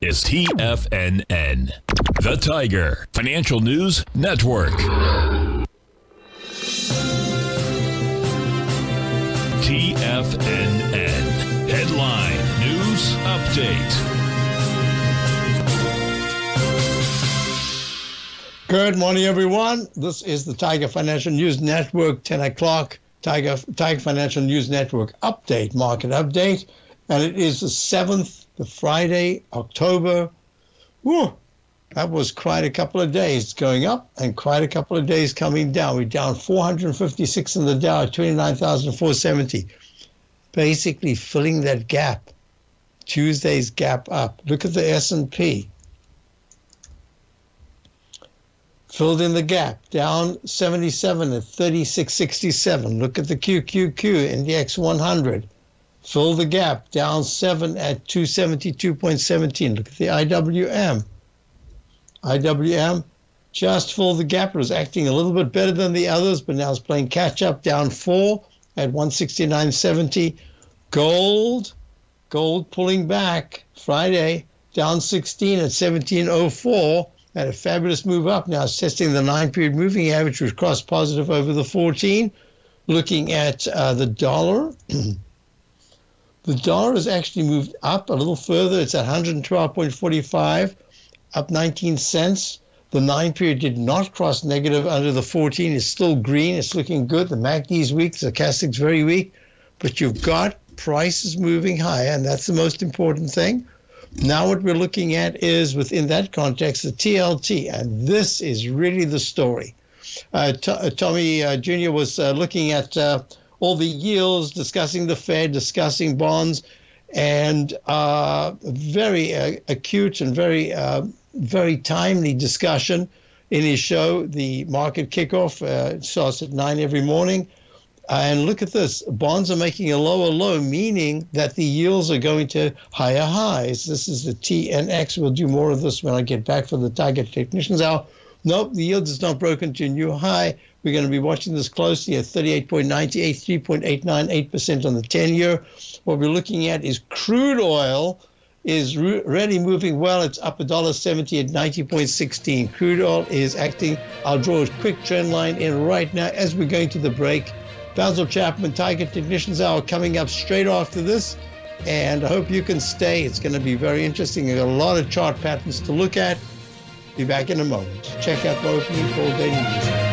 is TFNN, the Tiger Financial News Network. TFNN Headline News Update. Good morning, everyone. This is the Tiger Financial News Network, 10 o'clock. Tiger, Tiger Financial News Network update, market update. And it is the 7th, the Friday, October. Whew, that was quite a couple of days going up and quite a couple of days coming down. We're down 456 in the Dow, 29,470. Basically filling that gap. Tuesday's gap up. Look at the S&P. filled in the gap, down 77 at 3667. Look at the QQQ index 100. Fill the gap, down 7 at 272.17. Look at the IWM. IWM just filled the gap. It was acting a little bit better than the others, but now it's playing catch up, down 4 at 169.70. Gold, gold pulling back Friday, down 16 at 1704 had a fabulous move up. Now it's testing the nine period moving average, which crossed positive over the 14. Looking at uh, the dollar, the dollar has actually moved up a little further. It's at 112.45, up 19 cents. The nine period did not cross negative under the 14. It's still green. It's looking good. The MACD is weak. The stochastic's very weak. But you've got prices moving higher, and that's the most important thing. Now, what we're looking at is within that context the TLT, and this is really the story. Uh, uh, Tommy uh, Jr. was uh, looking at uh, all the yields, discussing the Fed, discussing bonds, and uh, very uh, acute and very, uh, very timely discussion in his show, the market kickoff. Uh, it starts at nine every morning. And look at this bonds are making a lower low, meaning that the yields are going to higher highs. This is the TNX. We'll do more of this when I get back for the Tiger technicians hour. Nope, the yield is not broken to a new high. We're going to be watching this closely at 38.98, 3.898% on the 10 year. What we're looking at is crude oil is really moving well. It's up $1.70 at 90.16. Crude oil is acting. I'll draw a quick trend line in right now as we're going to the break. Basil Chapman, Tiger Technicians Hour coming up straight after this. And I hope you can stay. It's going to be very interesting. We've got a lot of chart patterns to look at. Be back in a moment. Check out the new daily news.